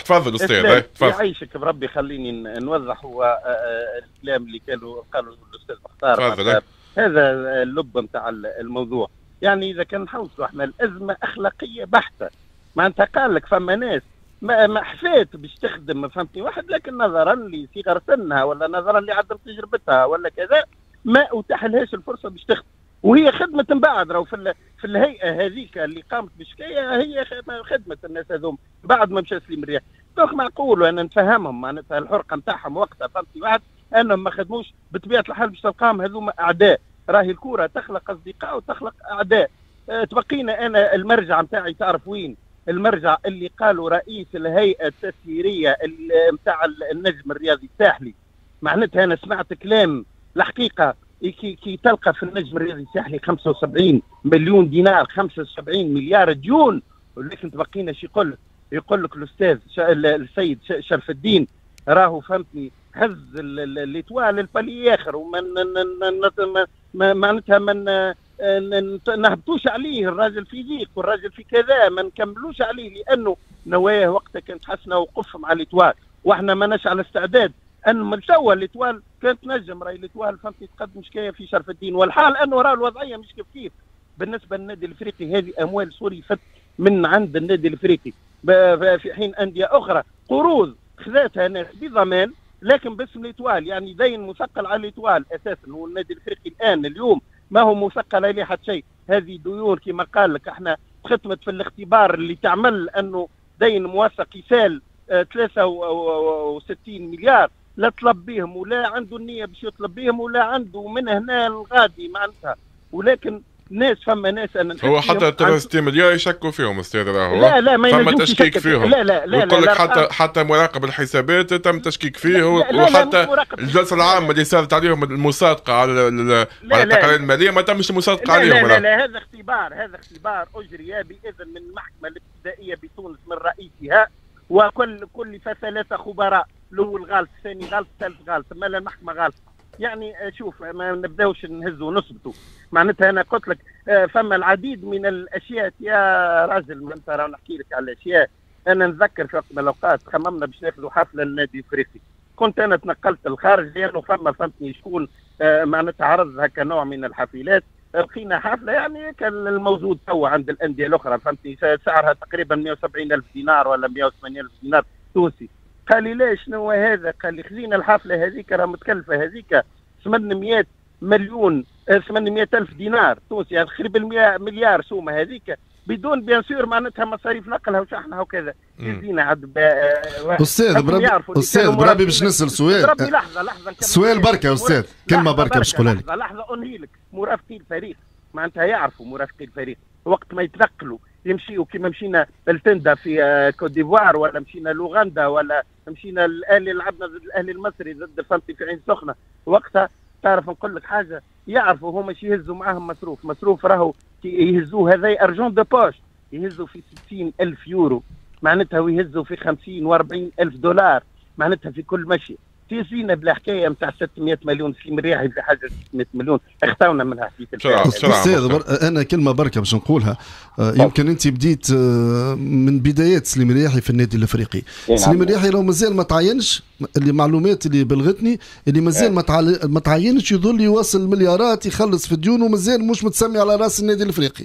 تفضل أستاذ تفضل. يعيشك بربي خليني نوضح هو الكلام اللي كانوا قالوا الأستاذ مختار. هذا اللب نتاع الموضوع. يعني إذا كان نحوسوا إحنا الأزمة أخلاقية بحتة. معناتها قال لك فما ناس ما, ما حفات باش تخدم فهمتني؟ واحد لكن نظرا لصغر سنها ولا نظرا لعدم تجربتها ولا كذا ما أتاح لهاش الفرصة باش تخدم. وهي خدمة من بعد راهو في, في الهيئة هذيك اللي قامت بشكاية هي خدمة الناس هذوم. بعد ما مشى سليم الرياح دوك معقول وأنا نفهمهم معناتها الحرقة نتاعهم وقتها فهمتني واحد؟ أنهم ما خدموش بطبيعة الحال باش تلقاهم هذوما أعداء. راهي الكورة تخلق أصدقاء وتخلق أعداء. أه تبقينا أنا المرجع نتاعي تعرف وين؟ المرجع اللي قالوا رئيس الهيئة التسييرية نتاع النجم الرياضي الساحلي. معناتها أنا سمعت كلام الحقيقة كي, كي تلقى في النجم الرياضي الساحلي 75 مليون دينار 75 مليار ديون. ولكن تبقينا شي يقول يقول لك الأستاذ السيد شرف الدين راهو فهمتني هز الاتوال البالي اخر ومن معناتها من نهبطوش عليه الراجل في ضيق والراجل في كذا ما نكملوش عليه لأنه نواه وقتها كانت حسنة وقف مع الاتوال وإحنا ماناش على استعداد. أن من توا الاتوال كانت تنجم راهي الاتوال فهمتني تقدم شكاية في شرف الدين. والحال أنه راه الوضعية مش كيف كيف. بالنسبة للنادي الإفريقي هذه أموال صرفت من عند النادي الإفريقي. في حين أندية أخرى. قروض خذاتها ناس بضمان لكن باسم الاتوال يعني دين مثقل على الاتوال أساسا. هو النادي الإفريقي الآن اليوم ما هو مثقل عليه حتى شيء. هذه ديون كما قال لك إحنا ختمت في الاختبار اللي تعمل أنه دين موثق يسال 63 مليار. لا طلب بهم ولا عنده النية باش يطلب بهم ولا عنده من هنا الغادي معناتها. ولكن ناس فما ناس أنا هو حتى 63 مليار يشكوا فيهم أستاذ راهو. لا لا ما فما تشكيك فيهم. لا لا لا يقول لك حتى حتى مراقب الحسابات تم تشكيك فيه لا لا وحتى لا الجلسة العامة اللي صارت عليهم المصادقة على على التقارير المالية ما تمش المصادقه عليهم لا لا, لا هذا اختبار هذا اختبار أجري بإذن من المحكمة الابتدائية بتونس من رئيسها. وكل كل ثلاثة خبراء الأول غلط الثاني غلط الثالث غلط ثم المحكمة غلط يعني شوف ما نبداوش نهزوا ونثبتوا معناتها أنا قلت لك فما العديد من الأشياء. يا راجل أنت راه نحكي لك على الاشياء أنا نذكر في وقت من الأوقات خممنا باش ناخذوا حفلة للنادي الإفريقي. كنت أنا تنقلت الخارج لأنه فما فهمتني شكون معناتها عرض هكا نوع من الحفلات. لقينا حفله يعني كان الموجود توا عند الأندية الأخرى فهمتني؟ سعرها تقريبا 170 ألف دينار ولا 180 ألف دينار تونسي. قال لي ليش شنو هذا؟ قال لي خلينا الحفله هذيك راه متكلفة هذيك 800 مليون 800 ألف دينار تونسي يعني تقريبا مليار سومة هذيك. بدون bien sûr معناتها مصاريف نقلها وشحنها وكذا يزينا عاد أستاذ بربي أستاذ بربي باش نسأل سؤال. بربي لحظة لحظة سؤال بركة أستاذ. كلمة بركة باش تقولها لي. لحظة لحظة أنهي لك. مرافقي الفريق. معناتها يعرفوا مرافقي الفريق. وقت ما يتنقلوا يمشيوا كما مشينا التندا في كوت ديفوار ولا مشينا لوغندا ولا مشينا الاهلي لعبنا ضد الأهلي المصري ضد فهمتي في عين سخنة. وقتها تعرف نقول لك حاجة؟ يعرفوا هما شي يهزوا معاهم مصروف. مصروف راهو يهزوه هذا argent de poche يهزوا في 60 ألف يورو. معناتها ويهزوا في 50 و40 ألف دولار. معناتها في كل مشي في سينا بلا حكاية نتاع 600 مليون سليم رياحي في حاجة 600 مليون. اخطونا منها حكايه أستاذ أنا كلمة بركة باش نقولها. آه يمكن أنت بديت آه من بدايات سليم رياحي في النادي الأفريقي. نعم. سليم رياحي لو مازال ما تعينش اللي معلومات اللي بلغتني اللي مازال ما تعينش يظل يوصل مليارات يخلص في ديون ومازال مش متسمي على رأس النادي الأفريقي.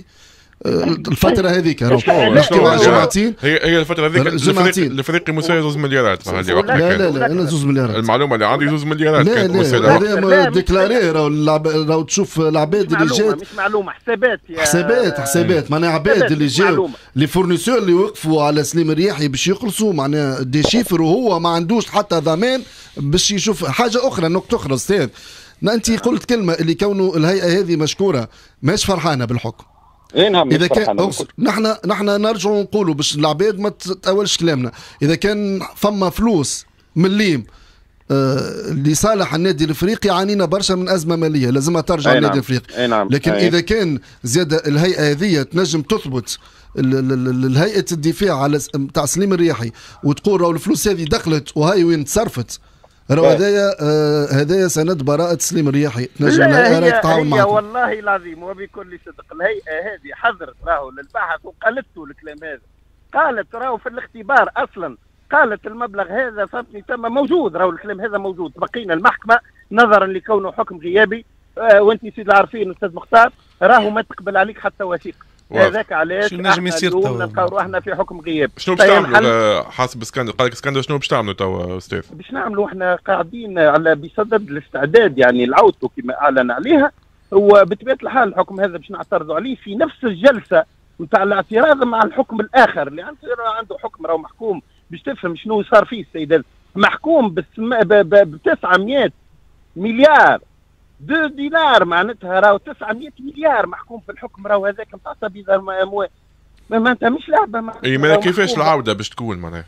الفترة هذيك جمعتين. هي هي الفترة هذيك جمعتين. الافريقي مساوي زوز مليارات في هذه الوقت. لا لا لا أنا زوز مليارات. المعلومة اللي عندي زوز مليارات لا لا هذا déclaré راهو تشوف العباد اللي جات. مش معلومة. حسابات حسابات حسابات. معناها عباد اللي جاوا les fournisseurs اللي وقفوا على سليم الرياحي باش يخلصوا معناها des chiffres وهو ما عندوش حتى ضمان باش يشوف حاجة أخرى نقطة أخرى أستاذ. أنت قلت كلمة اللي كونه الهيئة هذه مشكورة. ماش فرحانة بالحكم. اي نعم إذا كان نحن نحن نرجع نقولوا باش العباد ما تتأولش كلامنا إذا كان فما فلوس مليم آه لصالح النادي الإفريقي عانينا برشا من أزمة مالية لازمها ترجع نعم. النادي الإفريقي نعم. لكن أي. إذا كان زيادة الهيئة هذه تنجم تثبت الهيئة الدفاع على تاع سليم الرياحي وتقول راهو الفلوس هذه دخلت وهاي وين تصرفت راهو هذايا هذايا سند براءة سليم الرياحي. تنجم الهيئة تتعاون معكم. والله العظيم وبكل صدق الهيئة هذه حضرت راهو للبحث وقالت له الكلام هذا. قالت راهو في الاختبار أصلا قالت المبلغ هذا فهمتني تم موجود راهو الكلام هذا موجود. بقينا المحكمة نظرا لكونه حكم غيابي. آه وانت سيد العارفين أستاذ مختار راهو ما تقبل عليك حتى وثيقة. هذاك علاش شنو نجم يصير نلقاو روحنا في حكم غياب. شنو باش تعملوا؟ حسب اسكندر قال لك اسكندر شنو باش تعملوا توا أستاذ؟ باش نعملوا إحنا قاعدين على بصدد الاستعداد يعني العودة كما أعلن عليها. وبطبيعة الحال الحكم هذا باش نعترضوا عليه في نفس الجلسة نتاع الاعتراض مع الحكم الآخر. اللي عنده حكم راهو محكوم. باش تفهم شنو صار فيه السيد محكوم ب 900 مليار. دو دينار معناتها راهو 900 مليار محكوم في الحكم راهو هذاك نتاع تبييض اموال معناتها مش لعبة إي ما كيفاش العودة باش تكون معناها؟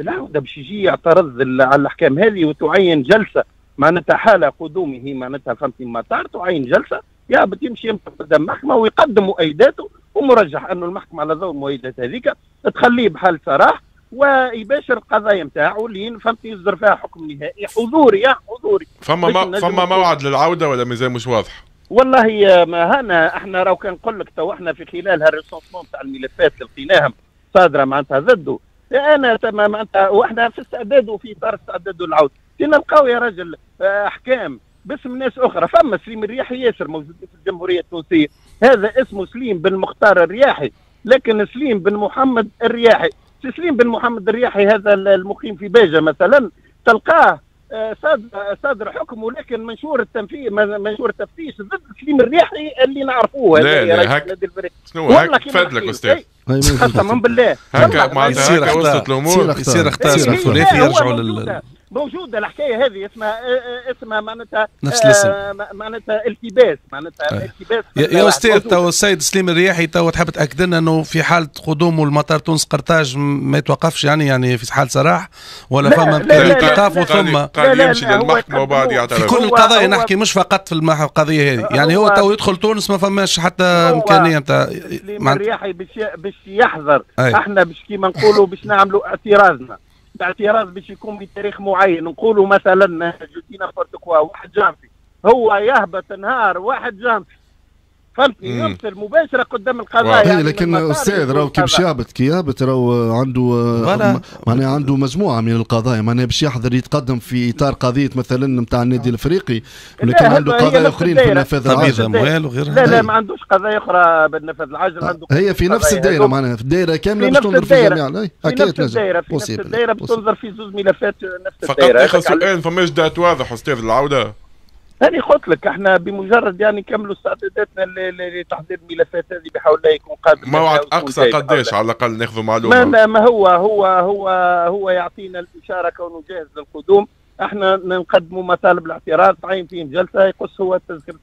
العودة باش يجي يعترض على الأحكام هذه وتعين جلسة معناتها حال قدومه معناتها فهمتني مطار تعين جلسة يهبط يمشي قدام المحكمة ويقدم مؤيداته ومرجح أنه المحكمة على ضوء المؤيدات هذيك تخليه بحال سراح ويباشر القضايا نتاعو لين فهمتني يصدر فيها حكم نهائي حضوري حضوري. فما ما فما موعد للعودة ولا مازال مش واضح؟ والله ما هنا إحنا راهو كان نقول لك تو إحنا في خلال هال recensement تاع الملفات اللي لقيناها صادرة معناتها ضده أنا تمام معناتها وإحنا في استعداد وفي إطار استعداد العوده نلقاو يا رجل آه، أحكام باسم ناس أخرى. فما سليم الرياحي ياسر موجودين في الجمهورية التونسية. هذا اسمه سليم بن مختار الرياحي. لكن سليم بن محمد الرياحي سليم بن محمد الرياحي هذا المقيم في باجة مثلا تلقاه آه، صادر حكم ولكن منشور التنفيذ منشور التفتيش ضد سليم الرياحي اللي نعرفوه لا لا هك شنو هك فادلك أستاذ. قسما بالله. هكا معناتها هكا وصلت الأمور. يصير اختار ثلاثي يرجعوا لل موجوده الحكاية هذه اسمها آه، آه، اسمها معناتها نفس الاسم. آه، معناتها التباس معناتها التباس يا أستاذ تو السيد سليم الرياحي تو تحب تاكد لنا إنه في حاله قدومه المطار تونس قرطاج ما يتوقفش يعني يعني في حال سراح ولا فما ايقاف وثم قال يمشي للمحكمة وبعد يعترف في كل القضايا نحكي مش فقط في القضية هذه. يعني هو تو يدخل تونس ما فماش حتى إمكانية نتاع سليم الرياحي باش يحضر. إحنا باش كيما نقولوا باش نعملوا اعتراضنا. اعتراض باش يكون بتاريخ معين. نقولوا مثلا جوتينا فورتكوا واحد جانفي هو يهبط نهار واحد جانفي فهمتني يرسل مباشره قدام القضاء يعني لكن أستاذ راهو كي باش يهبط كي يهبط راهو عنده معناها عنده مجموعة من القضايا معناها باش يحضر يتقدم في إطار قضية مثلا نتاع النادي الإفريقي. لكن عنده قضايا أخرين في النفاذ العاجل أموال وغيرها. لا لا ما عندوش قضايا أخرى بالنفاذ العاجل عنده هي في نفس الدائره معناها في الدائره كاملة باش تنظر في جميع في نفس الدائره في نفس الدائره بتنظر في زوج ملفات نفس الدائره فقط اخر سؤال فماش دات واضح أستاذ العودة؟ هذه قلت لك إحنا بمجرد يعني كملوا استعداداتنا لتحضير الملفات هذه بحول الله يكون قادم موعد أقصى قداش على الأقل ناخذ معلومة. ما, ما هو هو هو هو يعطينا الاشاره كونه جاهز للقدوم. إحنا نقدموا مطالب الاعتراض تعين فيهم جلسة يقص هو تذكره